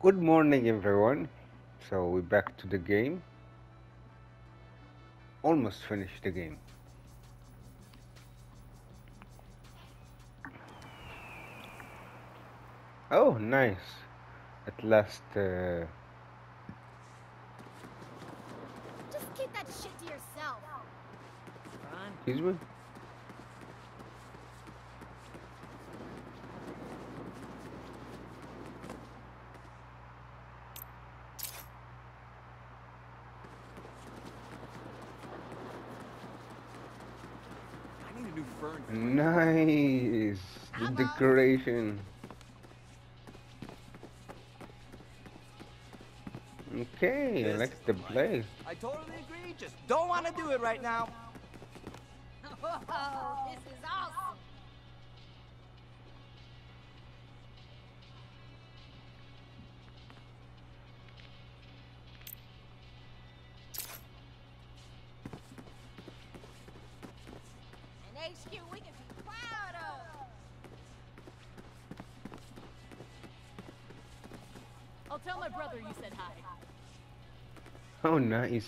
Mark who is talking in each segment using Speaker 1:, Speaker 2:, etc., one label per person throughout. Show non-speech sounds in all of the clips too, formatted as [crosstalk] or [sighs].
Speaker 1: Good morning everyone. So we're back to the game. Almost finished the game. Oh, nice. At last, uh,
Speaker 2: Just keep that shit to yourself.
Speaker 3: Ron,
Speaker 1: excuse me?
Speaker 4: I need a new fern.
Speaker 1: Nice. The decoration. Okay, I
Speaker 4: This
Speaker 1: like the
Speaker 4: life.
Speaker 1: place.
Speaker 4: I totally agree. Just don't want to do it right now.
Speaker 2: Whoa, [laughs] this is awesome.
Speaker 3: My brother you said hi.
Speaker 1: Oh, nice.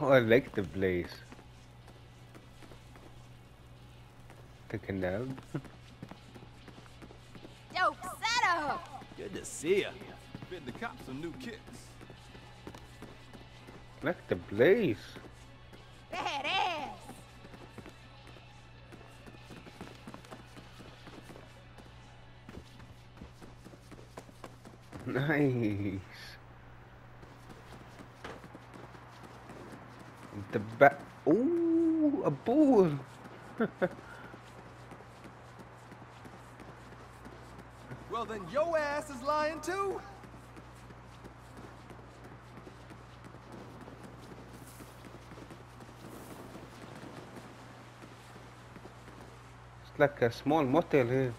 Speaker 1: Oh, I like the place. Take a nap.
Speaker 2: Dope setup.
Speaker 4: Good to see ya. Been the cops some new kicks.
Speaker 1: like the place. Nice. The back. Ooh, a pool. [laughs]
Speaker 4: Well, then yo ass is lying too.
Speaker 1: It's like a small motel here.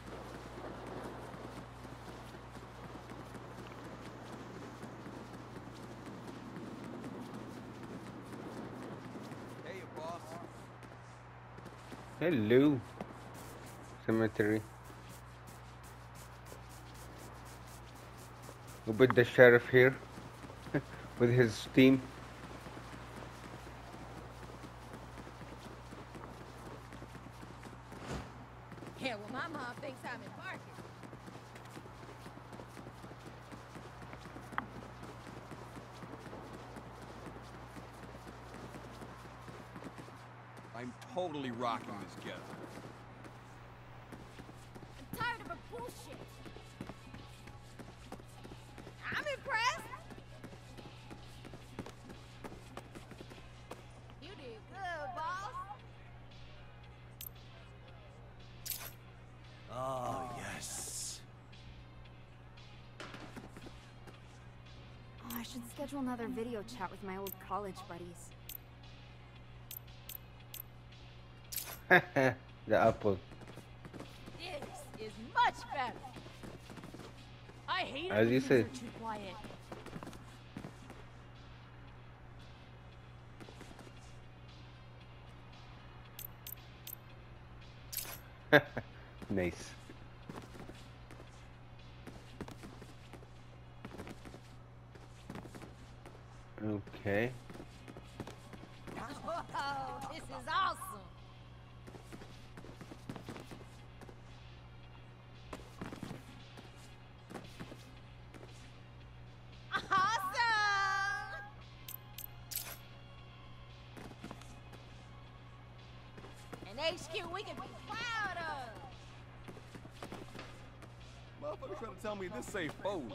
Speaker 4: Hey, boss.
Speaker 1: Hello. Cemetery. With the sheriff here. [laughs] With his team.
Speaker 5: I should schedule another video chat with my old college buddies. [laughs]
Speaker 1: the apple.
Speaker 3: This is much better. I hate
Speaker 1: As
Speaker 3: when
Speaker 1: you
Speaker 3: things
Speaker 1: said.
Speaker 3: too quiet. [laughs]
Speaker 1: nice. Okay.
Speaker 2: Whoa, this is awesome. Awesome! An HQ we can be proud of.
Speaker 4: Motherfucker trying to tell me this safe fold.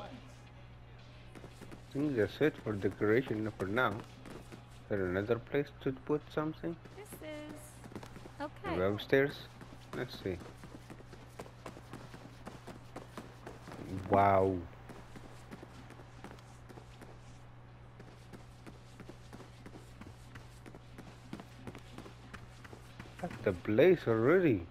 Speaker 1: I think that's it for decoration for now. Is there another place to put something?
Speaker 5: This is okay.
Speaker 1: Maybe upstairs? Let's see. Wow. That's the place already.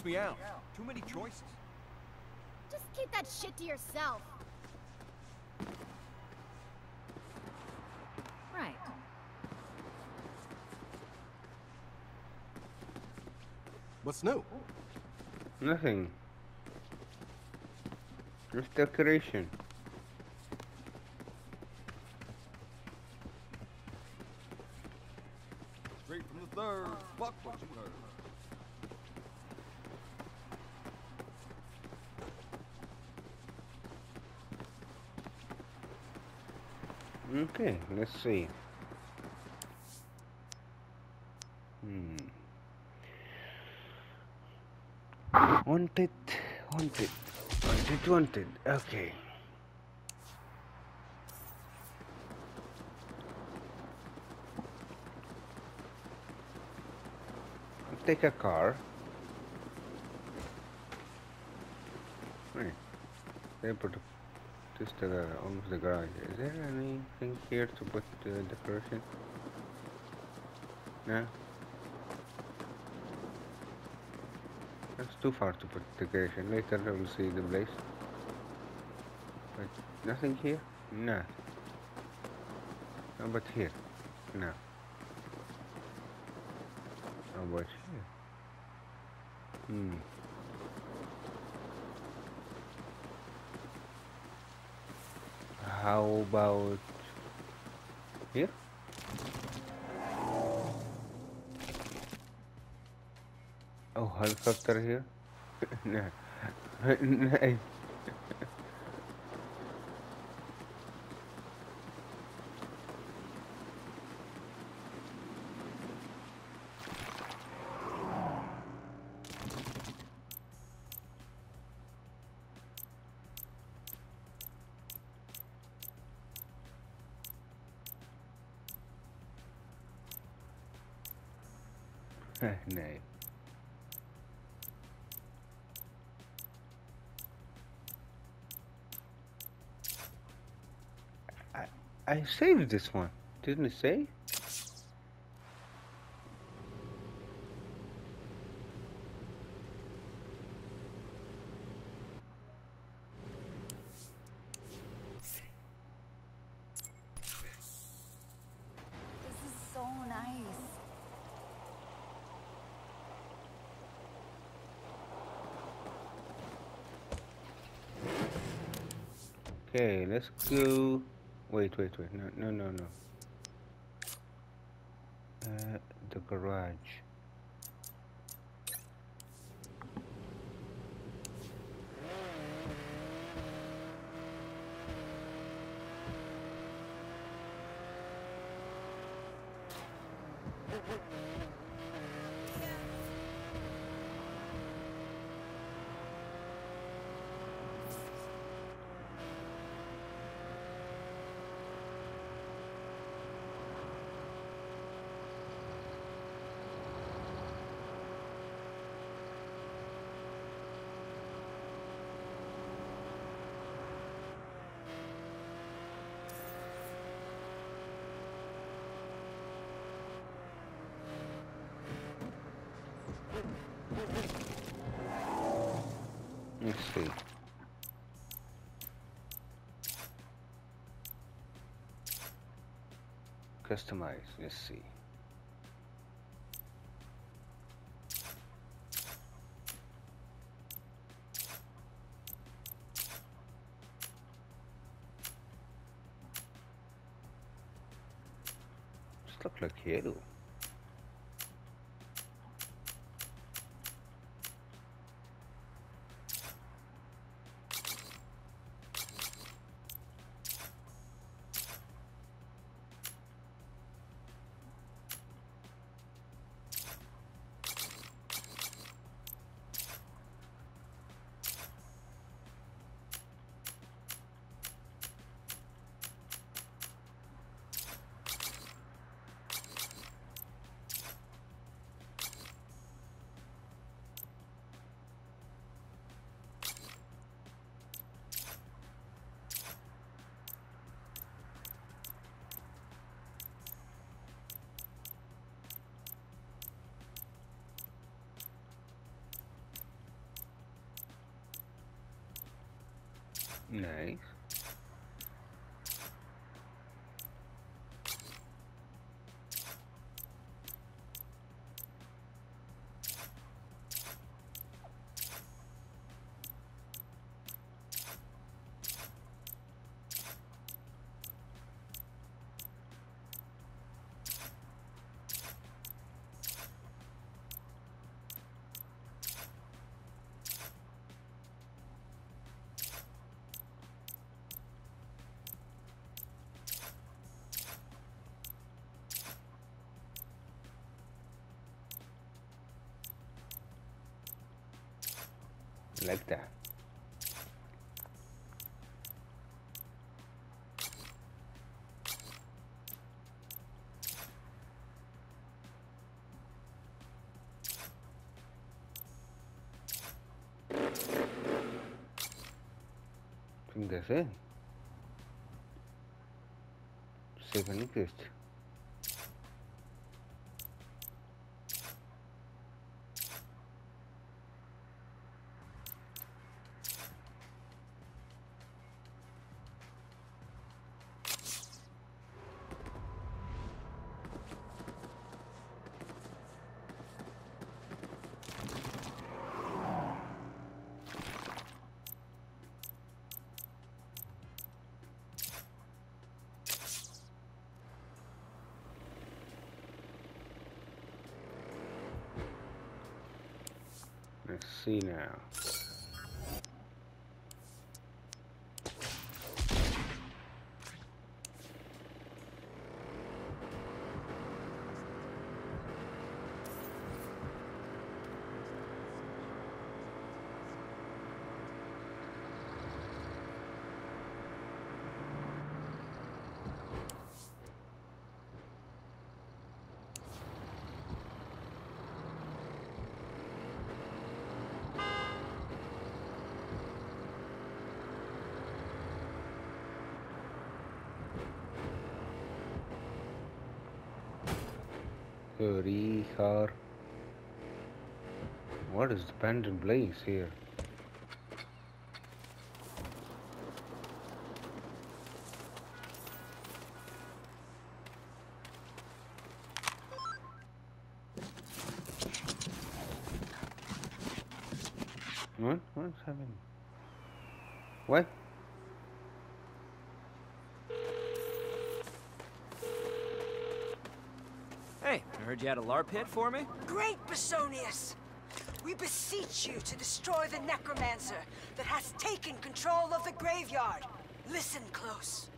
Speaker 4: Freaks me out. Too many choices.
Speaker 2: Just keep that shit to yourself.
Speaker 5: Right.
Speaker 6: What's new?
Speaker 1: Nothing. Just decoration. Let's see. Hmm. Wanted, wanted, wanted, wanted. Okay. Take a car. Right. They put just uh, almost the garage. Is there anything here to put uh, decoration? No. That's too far to put decoration. Later we'll see the place. But nothing here? No. How about here? No. How about here? Hmm. How about here? Oh, helicopter here? [laughs] nice. Saved this one, didn't it say?
Speaker 5: This is so nice.
Speaker 1: Okay, let's go. Wait, wait, wait. No, no, no, no. Uh, the garage. Let's see. Customize. Let's see. Just look like yellow. Nice. Like that. I think that's it. See now. Rihar. What is the abandoned place here? What? What's happening? What?
Speaker 4: Hey, I heard you had a LARP hit for me?
Speaker 6: Great Bessonius! We beseech you to destroy the necromancer that has taken control of the graveyard. Listen close.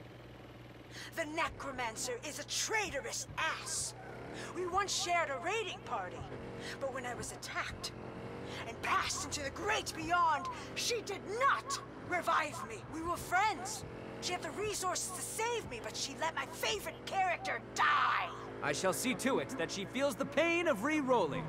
Speaker 6: The necromancer is a traitorous ass. We once shared a raiding party, but when I was attacked and passed into the great beyond, she did not revive me. We were friends. She had the resources to save me, but she let my favorite character die.
Speaker 4: I shall see to it that she feels the pain of re-rolling.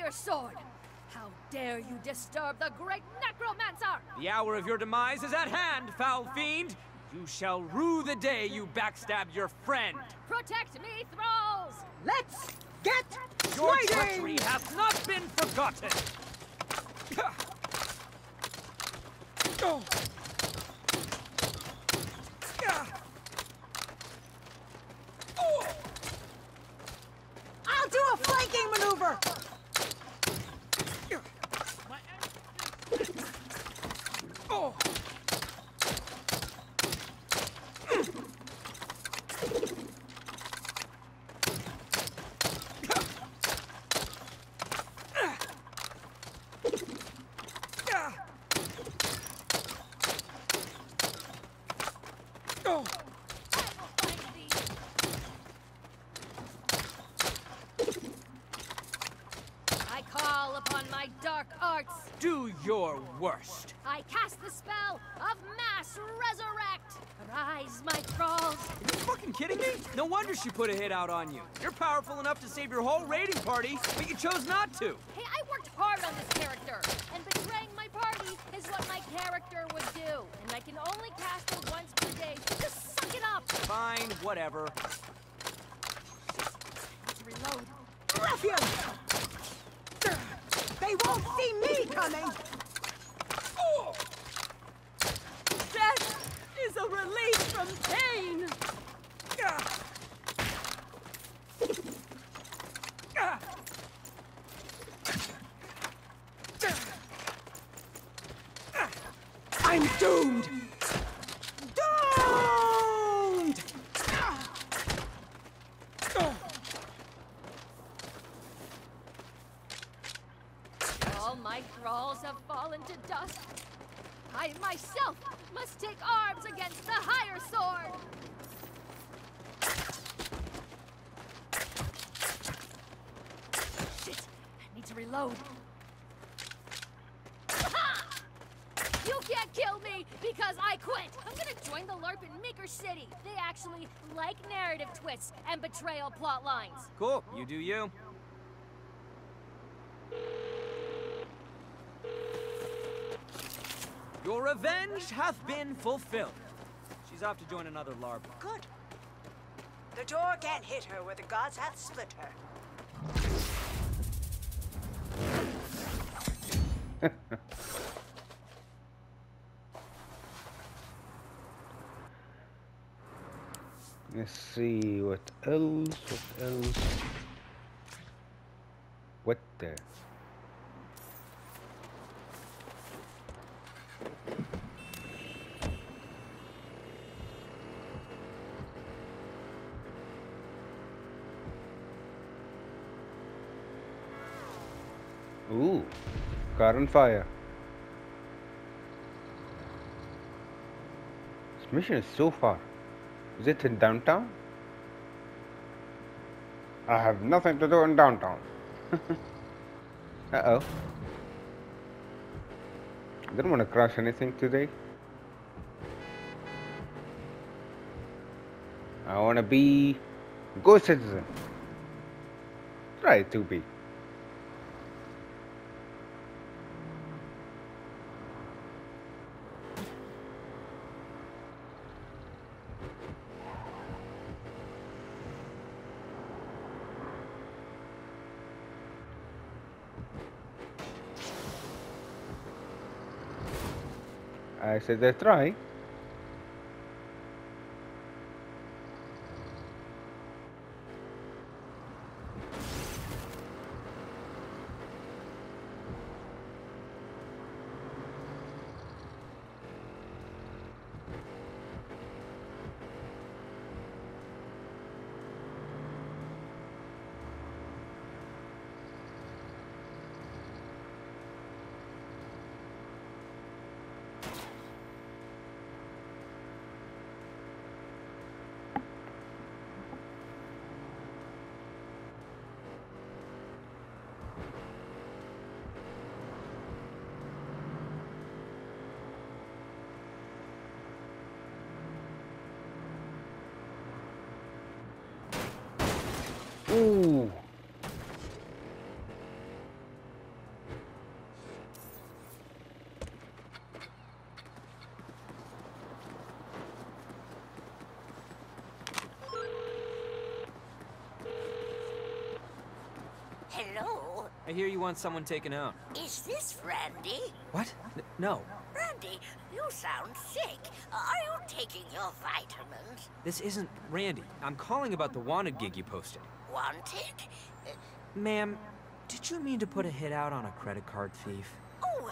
Speaker 3: Fire sword! How dare you disturb the great necromancer!
Speaker 4: The hour of your demise is at hand, foul fiend! You shall rue the day you backstabbed your friend!
Speaker 3: Protect me, thralls!
Speaker 6: Let's get
Speaker 4: Your
Speaker 6: fighting!
Speaker 4: treachery hath not been forgotten! [sighs]
Speaker 6: Oh. I'll do a flanking maneuver! Oh. Oh.
Speaker 3: I call upon my dark arts.
Speaker 4: Do your worst!
Speaker 3: I cast the spell of mass resurrect. Arise, my thralls.
Speaker 4: Are you fucking kidding me? No wonder she put a hit out on you. You're powerful enough to save your whole raiding party, but you chose not to.
Speaker 3: Hey, I worked hard on this character, and betraying my party is what my character would do. And I can only cast her once per day. Just suck it up.
Speaker 4: Fine, whatever.
Speaker 3: Reload.
Speaker 6: Ruffian! They won't see me coming!
Speaker 3: a from pain!
Speaker 4: I'm doomed!
Speaker 3: Like narrative twists and betrayal plot lines.
Speaker 4: Cool, you do you. Your revenge hath been fulfilled. She's off to join another LARP.
Speaker 6: Good. The door can't hit her where the gods hath split her. [laughs]
Speaker 1: Let's see what else. What else? What the? Ooh, car on fire. This mission is so far. Is it in downtown? I have nothing to do in downtown. [laughs] uh oh. Didn't want to crash anything today. I want to be good citizen. Try to be. I said I try. Ooh.
Speaker 7: Hello?
Speaker 4: I hear you want someone taken out.
Speaker 7: Is this Randy?
Speaker 4: What? N- no.
Speaker 7: Randy, you sound sick. Are you taking your vitamins?
Speaker 4: This isn't Randy. I'm calling about the wanted gig you posted.
Speaker 7: Wanted?
Speaker 4: Ma'am, did you mean to put a hit out on a credit card thief?
Speaker 7: Oh,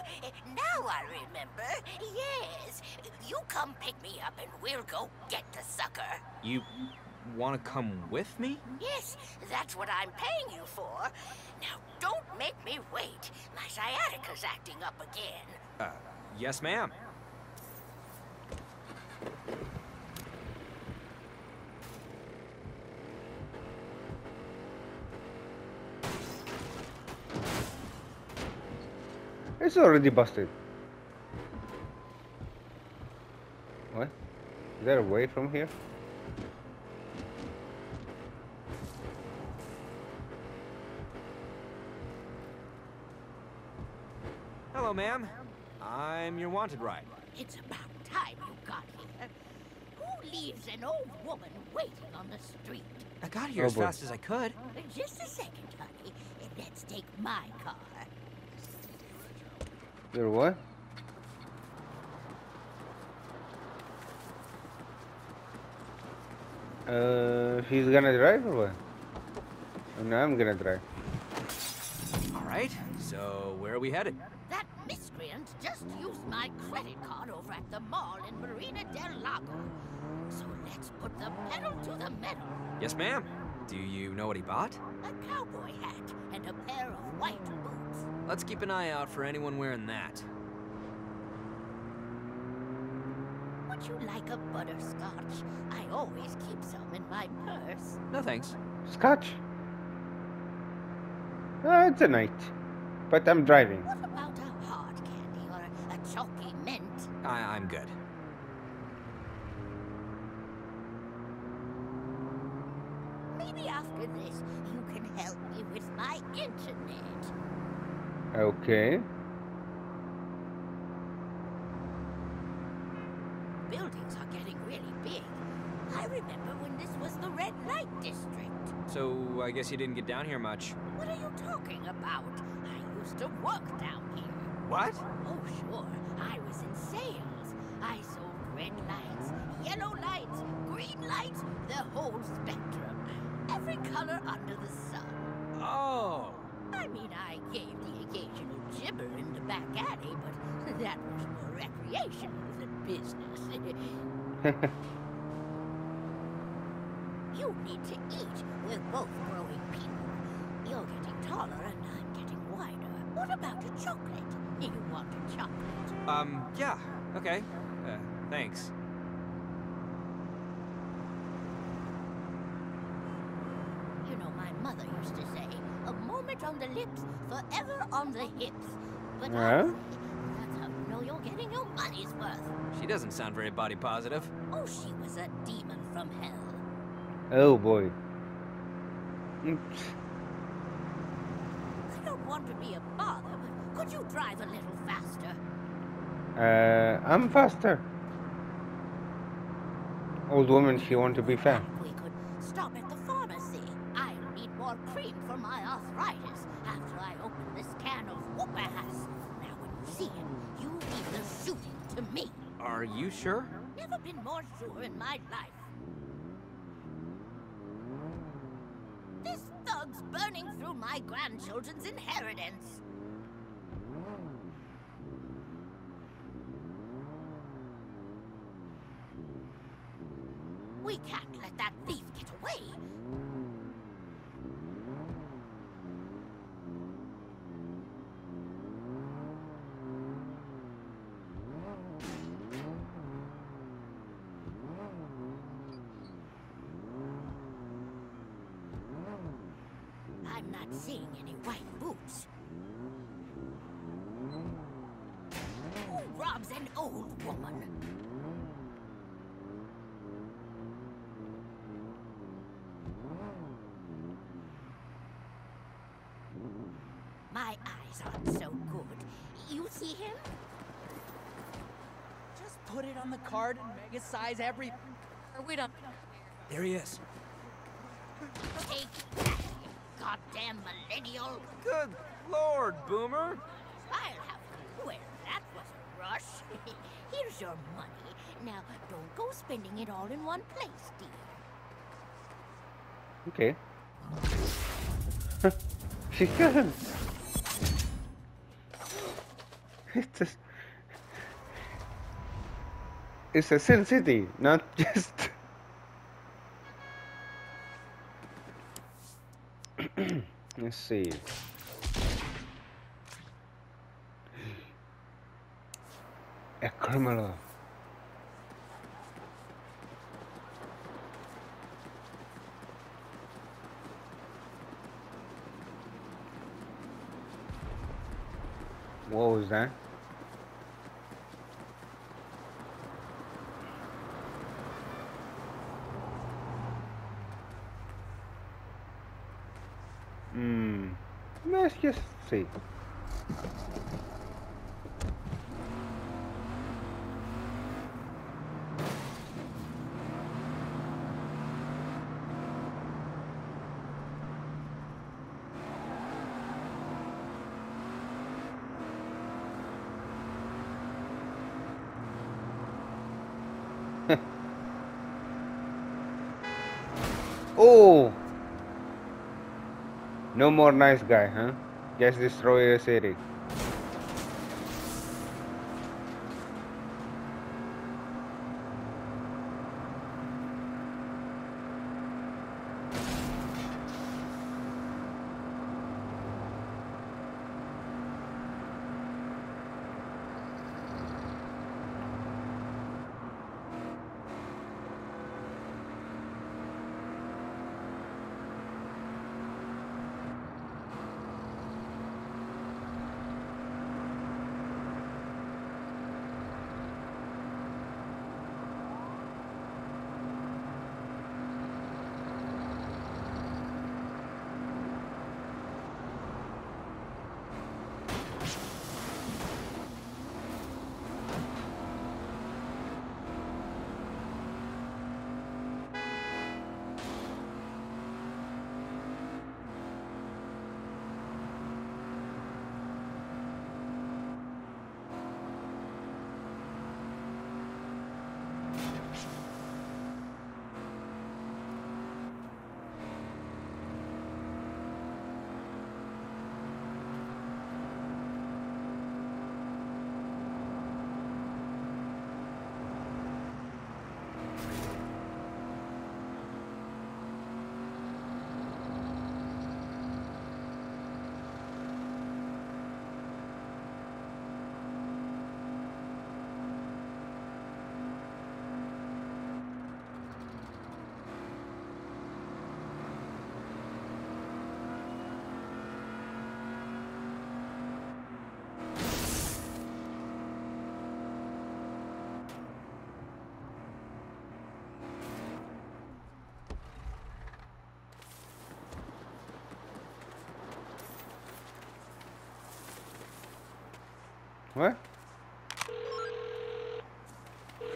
Speaker 7: now I remember. Yes. You come pick me up and we'll go get the sucker.
Speaker 4: You want to come with me?
Speaker 7: Yes, that's what I'm paying you for. Now, don't make me wait. My sciatica's acting up again.
Speaker 4: Uh, yes, ma'am.
Speaker 1: It's already busted. What? Is there a way from here?
Speaker 4: Ma'am. I'm your wanted ride.
Speaker 7: It's about time you got here. Who leaves an old woman waiting on the street?
Speaker 4: I got here
Speaker 1: Oh,
Speaker 4: as
Speaker 1: boy.
Speaker 4: fast as I could.
Speaker 7: Just a second, honey. Let's take my car.
Speaker 1: There what? Uh, she's gonna drive or what? Oh, no, I'm gonna drive.
Speaker 4: All right. So where are we headed?
Speaker 7: That miscreant just used my credit card over at the mall in Marina del Lago. So let's put the pedal to the metal.
Speaker 4: Yes, ma'am. Do you know what he bought?
Speaker 7: A cowboy hat and a pair of white boots.
Speaker 4: Let's keep an eye out for anyone wearing that.
Speaker 7: Would you like a butterscotch? I always keep some in my purse.
Speaker 4: No thanks.
Speaker 1: Scotch. Uh, it's a night, but I'm driving.
Speaker 7: What about chalky mint?
Speaker 4: I I'm good.
Speaker 7: Maybe after this, you can help me with my internet.
Speaker 1: Okay.
Speaker 7: Buildings are getting really big. I remember when this was the red light district.
Speaker 4: So I guess you didn't get down here much.
Speaker 7: What are you talking about? I used to work down here.
Speaker 4: What?
Speaker 7: Oh, sure. I was in sales. I sold red lights, yellow lights, green lights, the whole spectrum. Every color under the sun.
Speaker 4: Oh.
Speaker 7: I mean, I gave the occasional gibber in the back alley, but [laughs] that was more recreational than business. [laughs] you need to eat. We're both growing people. You're getting taller and I'm getting wider. What about a chocolate? You want a chocolate?
Speaker 4: Um, yeah. Okay. Uh, thanks.
Speaker 7: You know, my mother used to say, a moment on the lips, forever on the hips. But
Speaker 1: Yeah?
Speaker 7: honestly, that's how you know you're getting your money's worth.
Speaker 4: She doesn't sound very body positive.
Speaker 7: Oh, she was a demon from hell.
Speaker 1: Oh boy. Mm,
Speaker 7: I don't want to be a bother, but could you drive a little faster?
Speaker 1: Uh, I'm faster. Old woman, she want to be fast.
Speaker 7: We could stop at more cream for my arthritis after I open this can of whoop-ass. Now, when you see him, you leave the shooting to me.
Speaker 4: Are you sure?
Speaker 7: Never been more sure in my life. This thug's burning through my grandchildren's inheritance. We can't let that thief get away. I'm not seeing any white boots. Who robs an old woman? My eyes aren't so good. You see him?
Speaker 8: Just put it on the card and size every.
Speaker 3: Or we don't.
Speaker 4: There he is.
Speaker 7: Take that, you goddamn millennial.
Speaker 4: Good lord, Boomer.
Speaker 7: I'll have to. Well, that was a rush. [laughs] Here's your money. Now, don't go spending it all in one place, dear.
Speaker 1: Okay. [laughs] she killed him. It's a, it's a Sin City, not [laughs] just. [clears throat] Let's see. A criminal. What was that? Hmm. Let's just see. [laughs] Oh! No more nice guy, huh? Just destroy the city.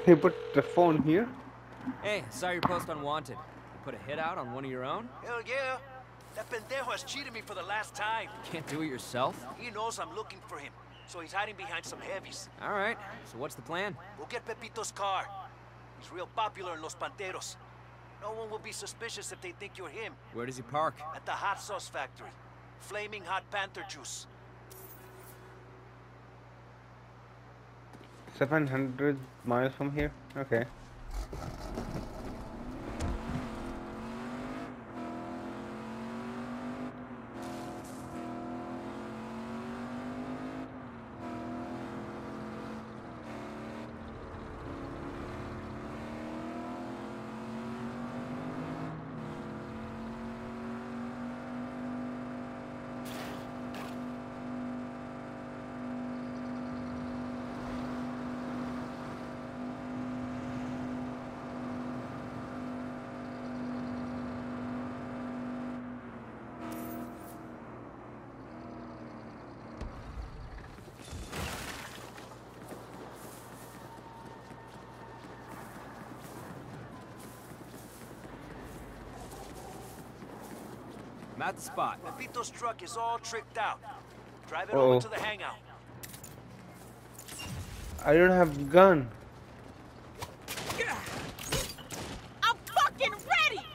Speaker 1: He put the phone here?
Speaker 4: Hey, saw your post on Wanted. You put a hit out on one of your own?
Speaker 9: Hell yeah. That pendejo has cheated me for the last time.
Speaker 4: Can't do it yourself?
Speaker 9: He knows I'm looking for him, so he's hiding behind some heavies.
Speaker 4: All right, so what's the plan?
Speaker 9: We'll get Pepito's car. He's real popular in Los Panteros. No one will be suspicious if they think you're him.
Speaker 4: Where does he park?
Speaker 9: At the hot sauce factory. Flaming hot panther juice.
Speaker 1: 700 miles from here? Okay.
Speaker 4: I'm the spot.
Speaker 9: Pepito's truck is all tricked out. Drive it
Speaker 1: Uh-oh.
Speaker 9: over to the hangout.
Speaker 1: I don't have gun.
Speaker 2: I'm fucking ready!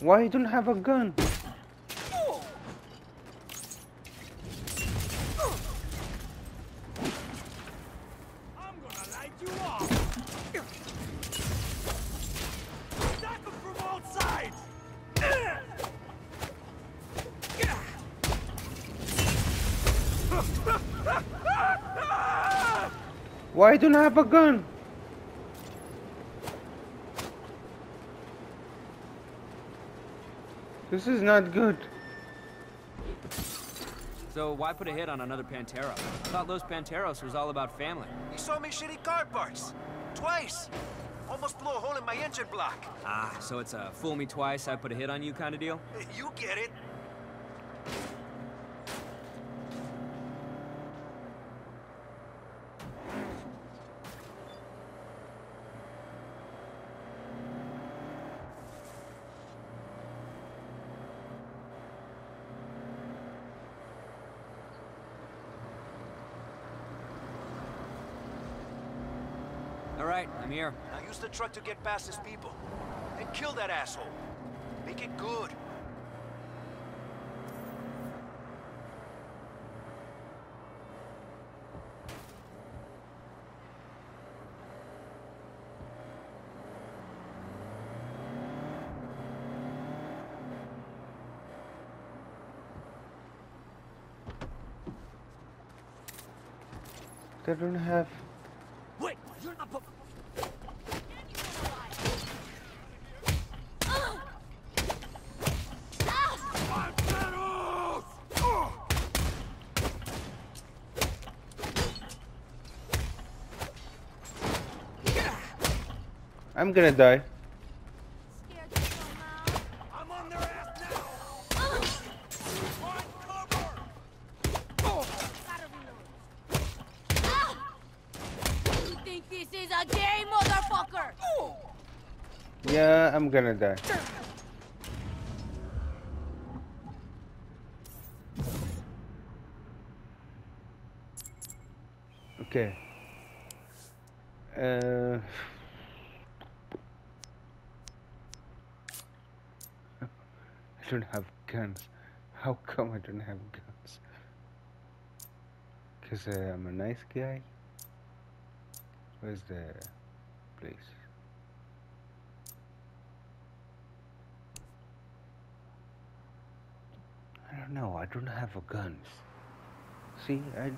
Speaker 1: Why you don't have a gun? Why don't I have a gun? This is not good.
Speaker 4: So why put a hit on another Pantera? I thought Los Panteros was all about family.
Speaker 9: He sold me shitty car parts. Twice. Almost blew a hole in my engine block.
Speaker 4: Ah, so it's a fool me twice, I put a hit on you kind of deal?
Speaker 9: You get it.
Speaker 4: All right, I'm here.
Speaker 9: Now use the truck to get past his people. And kill that asshole. Make it good.
Speaker 1: They don't have.
Speaker 9: Wait, you're not...
Speaker 1: I'm gonna die.
Speaker 3: Scared to come out?
Speaker 9: I'm on their ass now! Find cover!
Speaker 3: Gotta reload. Ah! You think this is a game, motherfucker?
Speaker 1: Yeah, I'm gonna die. Okay. Don't have guns. How come I don't have guns? Cause uh, I'm a nice guy. Where's the place? I don't know. I don't have a guns. See, I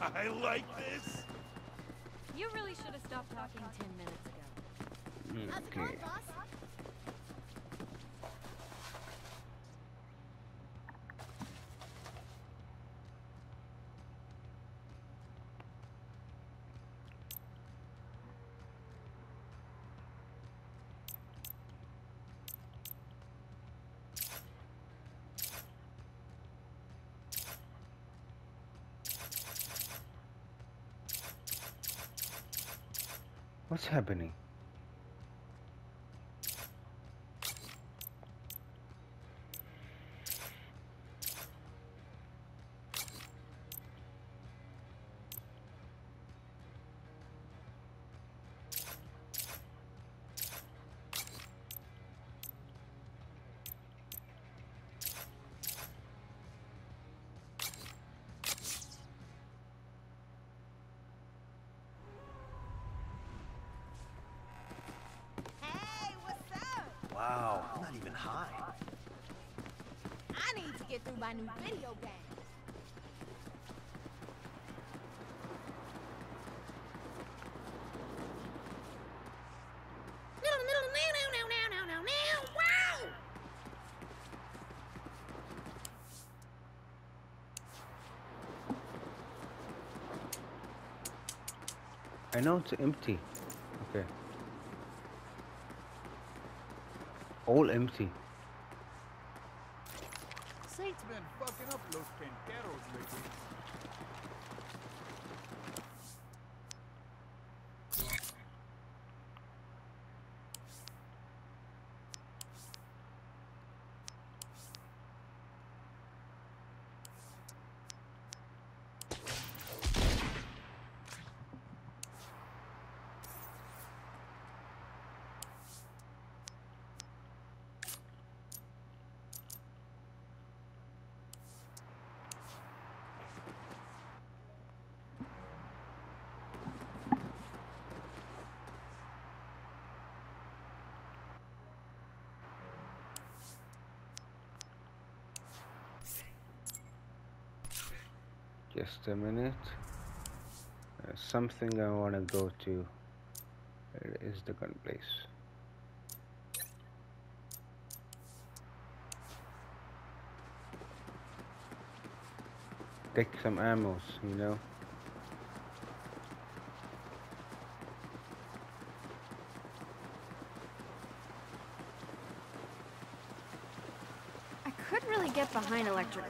Speaker 9: I like this!
Speaker 3: You really should have stopped talking ten minutes ago.
Speaker 7: How's it going, boss?
Speaker 1: What's happening?
Speaker 2: Video.
Speaker 1: I know it's empty. Okay. All empty.
Speaker 10: Saint's been fucking up Los
Speaker 1: Just a minute. There's something I want to go to. Is the gun place? Take some ammos, you know?
Speaker 5: I could really get behind electric.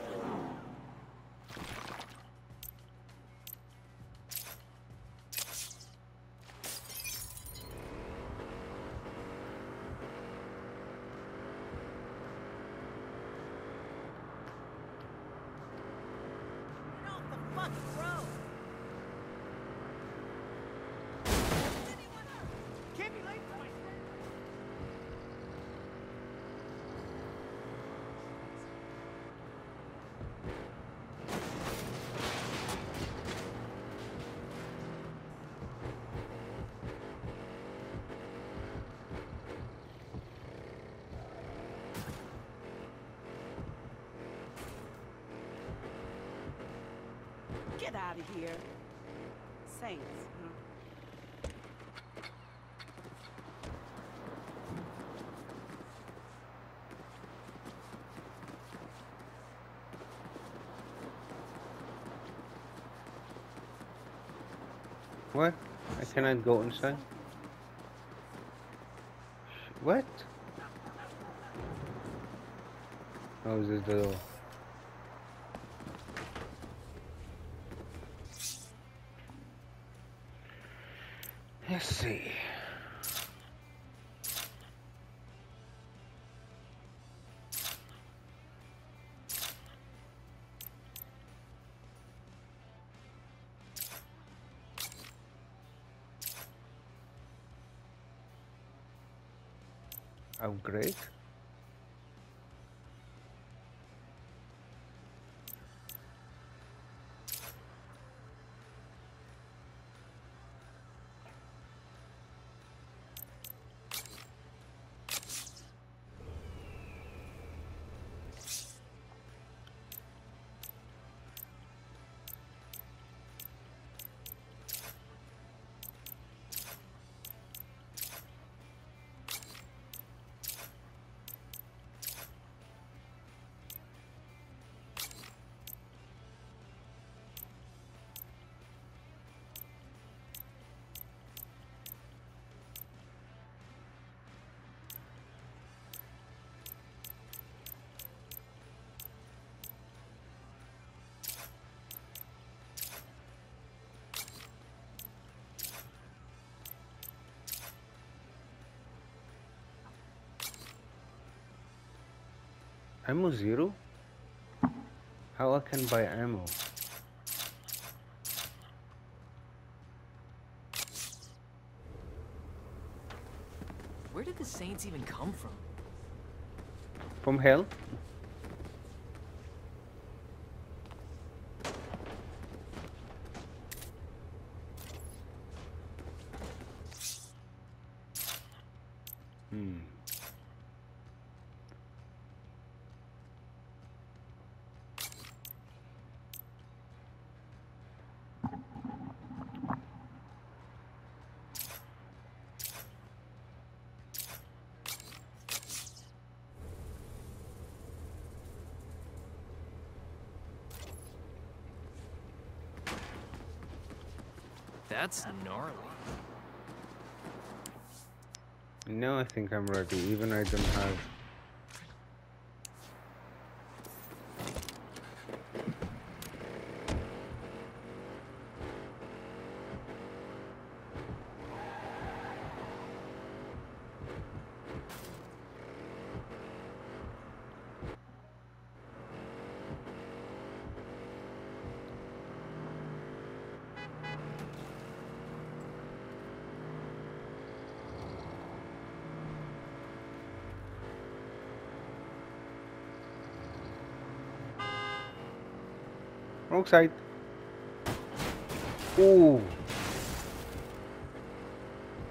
Speaker 2: Get off the fucking road.
Speaker 10: Can't be late for my
Speaker 6: Get out of here. Saints?
Speaker 1: What? I cannot go inside? What? Oh, is this the door? Upgrade. Ammo zero? How I can buy ammo?
Speaker 8: Where did the Saints even come from?
Speaker 1: From hell?
Speaker 8: That's gnarly.
Speaker 1: Now I think I'm ready, even I don't have Wrong side. Ooh.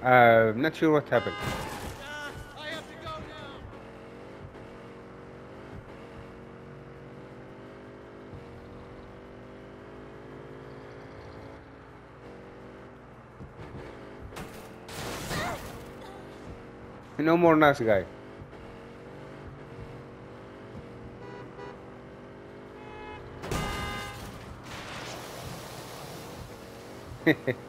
Speaker 1: Uh, not sure what happened. No more nice guy.
Speaker 4: Hehehe [laughs]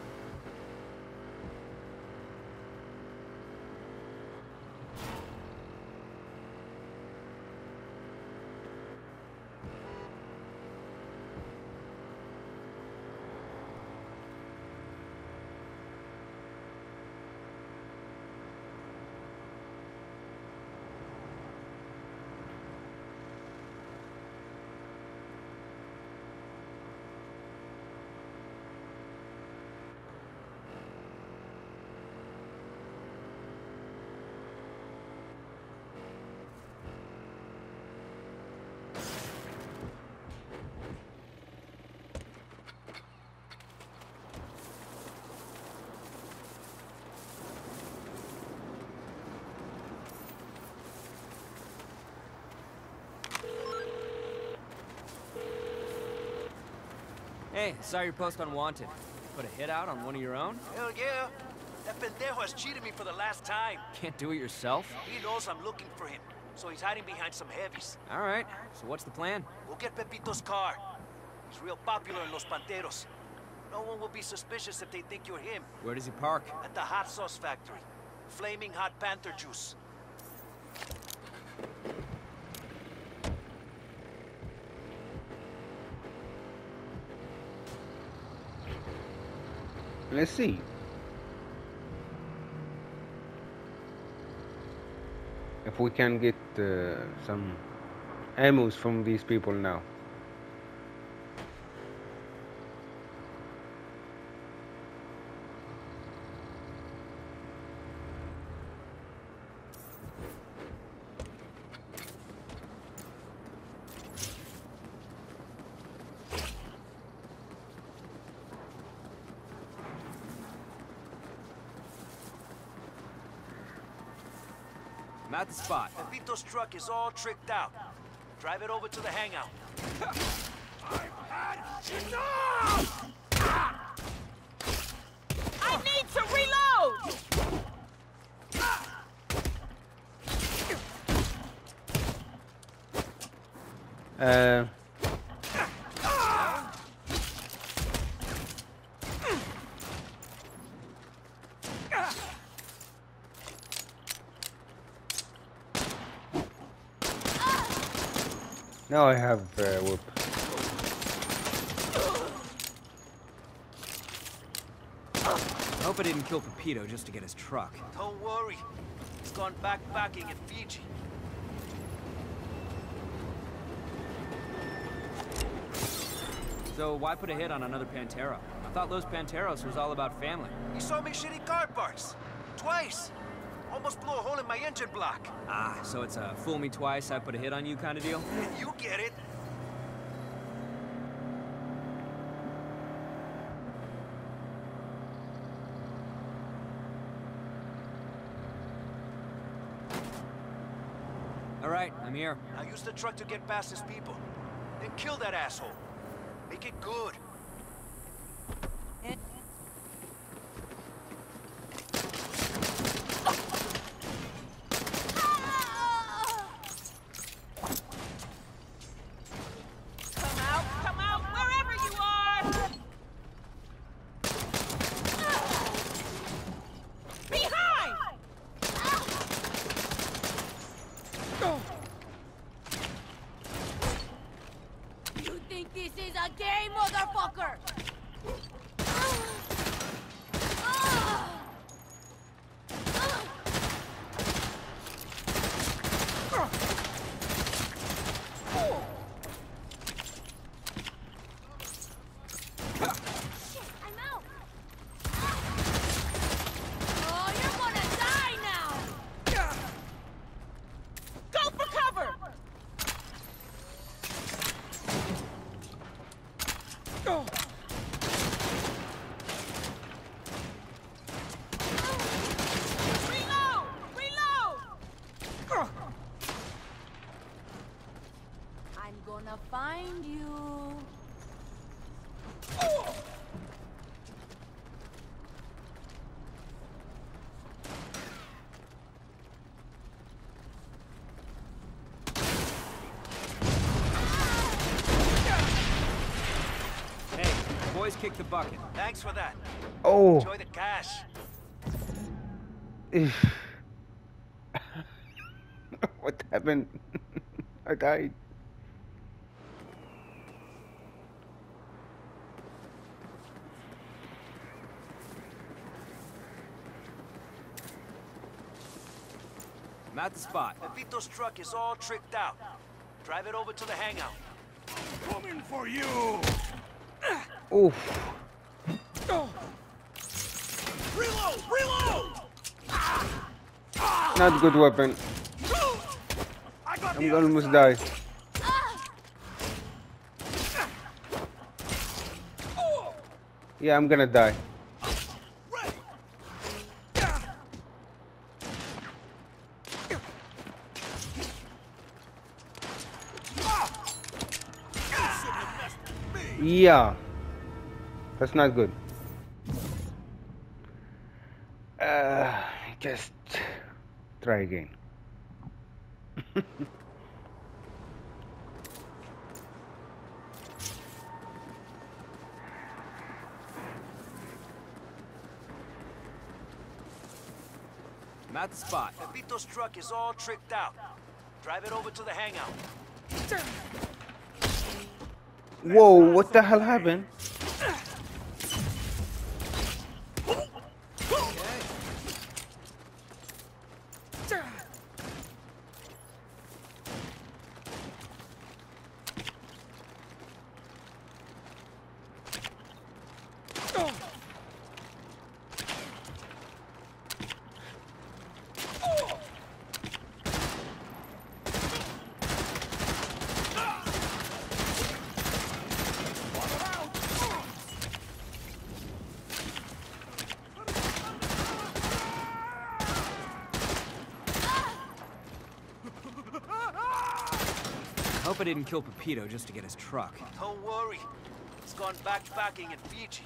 Speaker 4: Hey, saw your post on Wanted. Put a hit out on one of your own?
Speaker 9: Hell yeah. That pendejo has cheated me for the last time.
Speaker 4: Can't do it yourself?
Speaker 9: He knows I'm looking for him, so he's hiding behind some heavies.
Speaker 4: All right, so what's the plan?
Speaker 9: We'll get Pepito's car. He's real popular in Los Panteros. No one will be suspicious if they think you're him.
Speaker 4: Where does he park?
Speaker 9: At the hot sauce factory. Flaming hot panther juice.
Speaker 1: Let's see. If we can get uh, some ammos from these people now.
Speaker 4: I'm the spot.
Speaker 9: Pepito's truck is all tricked out. Drive it over to the hangout.
Speaker 2: I need to reload!
Speaker 1: Uh, No, I have uh, whoop.
Speaker 4: I hope I didn't kill Pepito just to get his truck.
Speaker 9: Don't worry. He's gone backpacking in Fiji.
Speaker 4: So why put a hit on another Pantero? I thought Los Panteros was all about family.
Speaker 9: You saw me shitty car parts. Twice. Almost blew a hole in my engine block.
Speaker 4: Ah, so it's a fool me twice, I put a hit on you kind of deal? [laughs]
Speaker 9: You get it.
Speaker 4: All right, I'm here.
Speaker 9: Now use the truck to get past his people. Then kill that asshole. Make it good.
Speaker 2: Come out, come out, wherever you are! Behind!
Speaker 3: You think this is a game, motherfucker? Shit, I'm out. Oh, you're gonna die now!
Speaker 2: Go for cover! Reload! Reload!
Speaker 3: I'm gonna find you.
Speaker 4: Hey, the boys kicked the bucket.
Speaker 9: Thanks for that.
Speaker 1: Oh.
Speaker 9: Enjoy the cash. [laughs]
Speaker 1: what happened? [laughs] I died.
Speaker 4: I'm at the spot.
Speaker 9: Pepito's truck is all tricked out. Drive it over to the hangout.
Speaker 10: Coming for you!
Speaker 1: Oof.
Speaker 10: Reload! Reload! Ah!
Speaker 1: Not good weapon.
Speaker 10: I got
Speaker 1: I'm gonna almost die. Yeah, I'm gonna die.
Speaker 10: Ah! Ah!
Speaker 1: Yeah. That's not good. Uh, just try again. [laughs]
Speaker 4: I'm the spot.
Speaker 9: Pepito's truck is all tricked out. Drive it over to the hangout.
Speaker 1: Whoa, what the hell happened?
Speaker 4: Hope I didn't kill Pepito just to get his truck.
Speaker 9: Don't worry. He's gone backpacking in Fiji.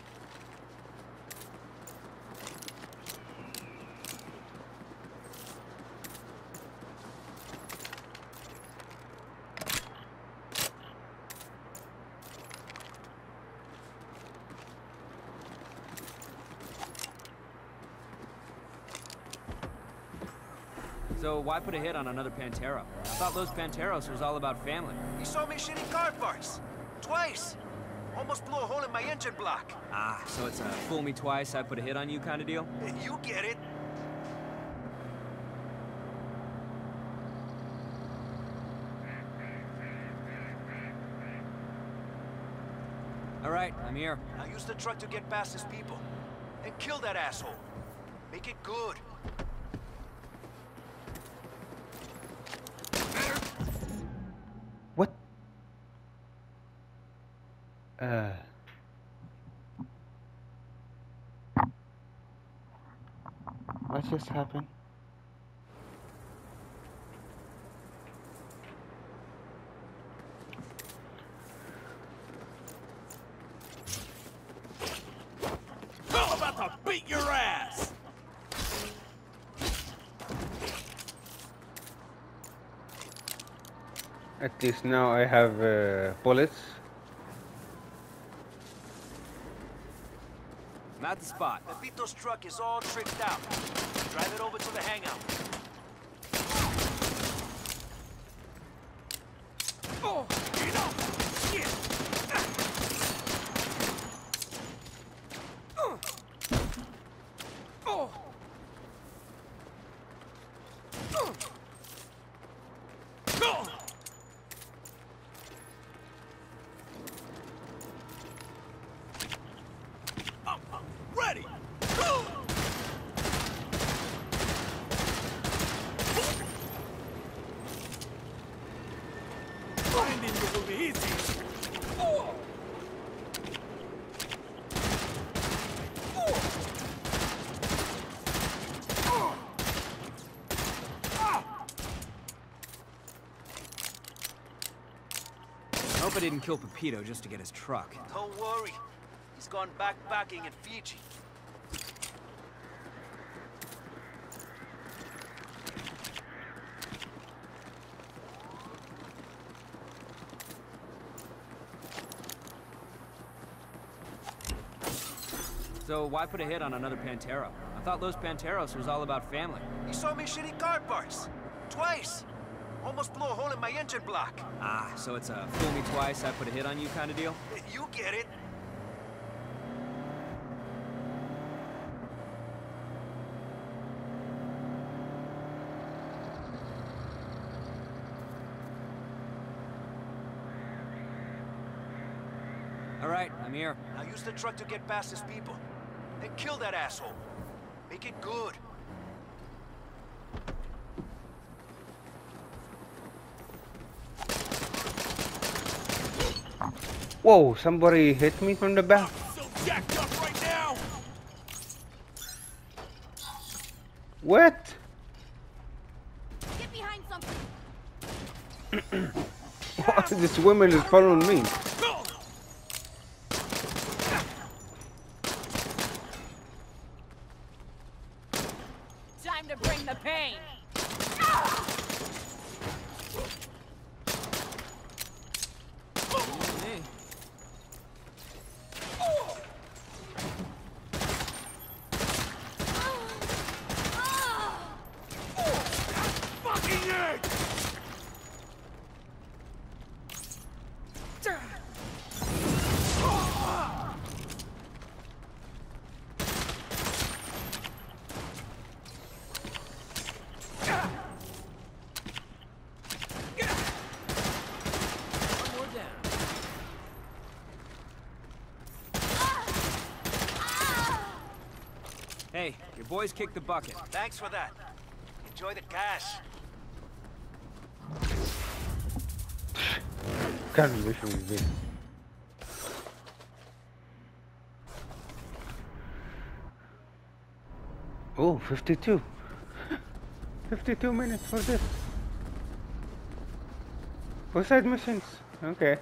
Speaker 4: So why put a hit on another Pantero? I thought Los Panteros was all about family.
Speaker 9: You saw me shitting car parts. Twice. Almost blew a hole in my engine block.
Speaker 4: Ah, so it's a fool me twice, I put a hit on you kind of deal?
Speaker 9: You get it.
Speaker 4: All right, I'm here.
Speaker 9: Now use the truck to get past his people. And kill that asshole. Make it good.
Speaker 1: Just happened?
Speaker 4: I'm about to beat your ass!
Speaker 1: At least now I have uh, bullets.
Speaker 4: I'm at the spot.
Speaker 9: Pepito's truck is all tricked out. Drive it over to the hangout.
Speaker 4: Oh, enough! Shit! Uh. Oh. Uh. Oh. I'm I'm ready! Finding you will be easy. Oh. Oh. Oh. Ah. Hope I didn't kill Pepito just to get his truck.
Speaker 9: Don't worry. He's gone backpacking in Fiji.
Speaker 4: So why put a hit on another Pantero? I thought Los Panteros was all about family.
Speaker 9: He saw me shitty car parts. Twice. Almost blew a hole in my engine block.
Speaker 4: Ah, so it's a fool me twice, I put a hit on you kind of deal?
Speaker 9: You get it.
Speaker 4: All right, I'm here.
Speaker 9: Now use the truck to get past his people. And kill that asshole. Make it good.
Speaker 1: Whoa, somebody hit me from the back.
Speaker 4: So jacked up right!
Speaker 1: What?
Speaker 3: Get behind something. [clears throat]
Speaker 1: this woman is following me.
Speaker 2: Time to bring the pain.
Speaker 4: Me. Fucking it! One more down. Hey, your boys kicked the bucket.
Speaker 9: Thanks for that. Enjoy the cash.
Speaker 1: Can't believe it was this. Oh, 52. 52 minutes for this. For side missions. Okay.